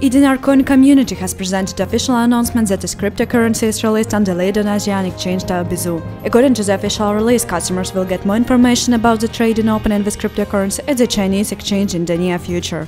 E-Dinar Coin community has presented official announcement that its cryptocurrency is released on the leading Asian exchange Bizu. According to the official release, customers will get more information about the trading opening with cryptocurrency at the Chinese exchange in the near future.